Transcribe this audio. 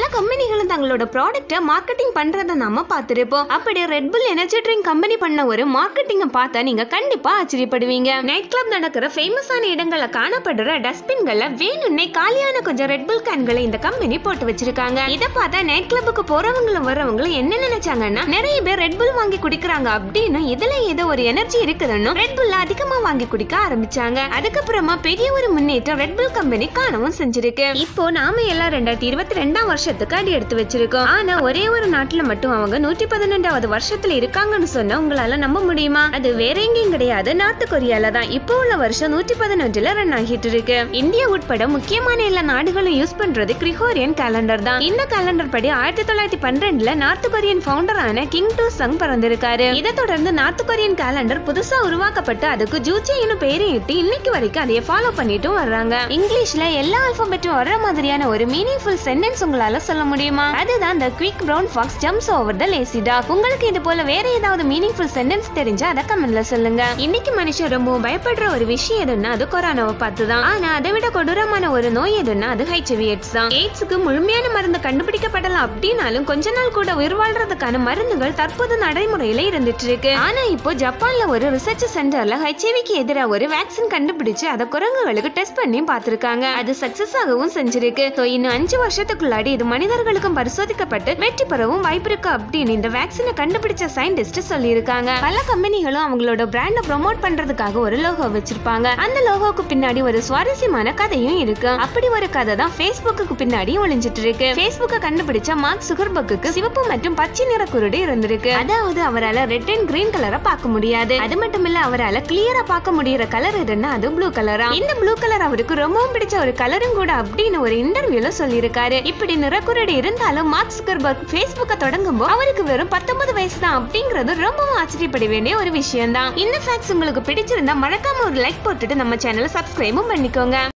பல கம்பெனிகளும் தங்களோட ப்ராடக்ட்டை மார்க்கெட்டிங் பண்றதை நாம பார்த்திருப்போம். அப்படி Red Bull energy drink company பண்ண ஒரு மார்க்கெட்டிங்க பார்த்தா நீங்க கண்டிப்பா ஆச்சரியப்படுவீங்க. நைட் கிளப் நடக்கிற ஃபேமஸான இடங்கள்ல காணப்படுற டஸ்ட்பின்கள்ல வேணும்னே காலியான கொஞ்சம் ரெட் புல் கேன்களை இந்த கம்பெனி போட்டு வச்சிருக்காங்க. இத பார்த்தா நைட் கிளப்புக்கு போறவங்களும் வர்றவங்களும் என்ன நினைச்சாங்கன்னா நிறைய பேர் ரெட் புல் வாங்கி குடிக்கிறாங்க அப்படின்னு இதுல ஏதோ ஒரு எனர்ஜி இருக்குதுன்னு ரெட் புல் அதிகமா வாங்கி குடிக்க ஆரம்பிச்சாங்க. அதுக்கப்புறமா பெரிய ஒரு முன்னேற்றம் ரெட் புல் கம்பெனி காணவும் செஞ்சிருக்கு. இப்போ நாம எல்லாம் ரெண்டாயிரத்தி இருபத்தி ரெண்டாம் வருஷம் வருஷத்துக்கு அடி எடுத்து வச்சிருக்கோம். ஆனா ஒரே ஒரு நாட்டுல மட்டும் அவங்க நூற்றி பதினெண்டாவது வருஷத்துல இருக்காங்கன்னு சொன்னா உங்களால நம்ப முடியுமா? அது வேற எங்கேயும் கிடையாது. நார்த் கொரியால தான். இப்போ உள்ள வருஷம் நூற்றி பதினஞ்சுல ரன் ஆகிட்டு இருக்கு. இந்தியா உட்பட முக்கியமான எல்லா நாடுகளும் யூஸ் பண்றது கிரிகோரியன் கேலண்டர் தான். இந்த கேலண்டர் படி ஆயிரத்தி தொள்ளாயிரத்தி பன்னிரெண்டுல நார்த் கொரியன் ஃபவுண்டரான கிங் டூ சங் பிறந்திருக்காரு. இதை தொடர்ந்து நார்த் கொரியன் கேலண்டர் புதுசா உருவாக்கப்பட்டு அதுக்கு ஜூச்சின்னு பேரு இட்டு இன்னைக்கு வரைக்கும் அதைய ஃபாலோ பண்ணிட்டும் வர்றாங்க. இங்கிலீஷ்ல எல்லா ஆல்பபெட்டும் வர்ற மாதிரியான ஒரு மீனிங்ஃபுல் சென்டென்ஸ் உங்களால சொல்ல முடியுமா? அதுதான் the quick brown fox jumps over the lazy dog உங்களுக்கு இது போல வேற ஏதாவது மீனிங்ஃபுல் சென்டென்ஸ் தெரிஞ்சா அதை கமெண்ட்ல சொல்லுங்க. இன்னைக்கு மனுஷன் ரொம்பவும் பயப்படுற ஒரு விஷயம் எதுன்னா அது கொரோனாவை பார்த்து தான் ஆனா அதை விட கொடூரமான ஒரு நோய் எதுன்னா அது ஹைச்ஐவி எய்ட்ஸ் தான். எய்ட்ஸுக்கு முழுமையான மருந்து கண்டுபிடிக்கப்படலாம் அப்படின்னாலும் கொஞ்ச நாள் கூட உயிர் வாழ்றதுக்கான மருந்துகள் தற்போது நடைமுறையில இருந்துட்டு இருக்கு. ஆனா இப்போ ஜப்பான்ல ஒரு ரிசர்ச் சென்டர்ல ஹெச்ஐவிக்கு எதிராக ஒரு வேக்சின் கண்டுபிடிச்சு அதை குரங்குகளுக்கு டெஸ்ட் பண்ணி பார்த்திருக்காங்க. அது சக்சஸ் ஆகவும் செஞ்சிருக்கு. இன்னும் அஞ்சு வருஷத்துக்குள்ளாடி இது மனிதர்களுக்கும் பரிசோதிக்கப்பட்டு வெற்றி பெறவும் வாய்ப்பு இருக்கு அப்படின்னு இந்த வேக்சினை கண்டுபிடிச்ச சயின்டிஸ்ட் சொல்லியிருக்காங்க. பல கம்பெனிகளும் அவங்களோட பிராண்ட ப்ரொமோட் பண்றதுக்காக ஒரு லோகோ வச்சிருப்பாங்க. அந்த லோகோக்கு பின்னாடி ஒரு சுவாரஸ்யமான கதையும் இருக்கு. அப்படி ஒரு கதை தான் பேஸ்புக்கு பின்னாடி ஒளிஞ்சிட்டு இருக்கு. Facebookஅ கண்டுபிடிச்ச மார்க் சுகர்பக்கு சிவப்பு மற்றும் பச்சை நிற குருடு இருந்திருக்கு. அதாவது அவரால ரெட் அண்ட் கிரீன் கலரை பார்க்க முடியாது. அது மட்டும் இல்ல அவரால கிளியரா பார்க்க முடியற கலர் எதுன்னா அது ப்ளூ கலரா இந்த ப்ளூ கலர் அவருக்கு ரொம்பவும் பிடிச்ச ஒரு கலரும் கூட அப்படின்னு ஒரு இன்டர்வியூல சொல்லியிருக்காரு. இப்படி நிறக்குருடு இருந்தாலும் மார்க் சுகர்பர்க் Facebookஅ தொடங்கும் போது அவருக்கு வெறும் பத்தொன்பது வயசு தான் அப்படிங்கறது ரொம்பவும் ஆச்சரியப்பட வேண்டிய ஒரு விஷயம் தான் இந்த ஃபேக்ட்ஸ் உங்களுக்கு பிடிச்சிருந்தா மறக்காம ஒரு லைக் போட்டுட்டு நம்ம சேனலை சப்ஸ்கிரைபும் பண்ணிக்கோங்க.